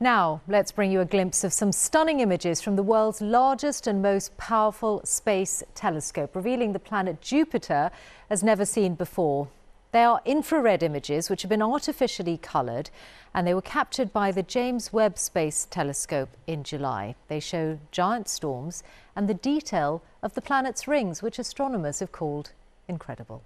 Now, let's bring you a glimpse of some stunning images from the world's largest and most powerful space telescope, revealing the planet Jupiter as never seen before. They are infrared images which have been artificially coloured and they were captured by the James Webb Space Telescope in July. They show giant storms and the detail of the planet's rings, which astronomers have called incredible.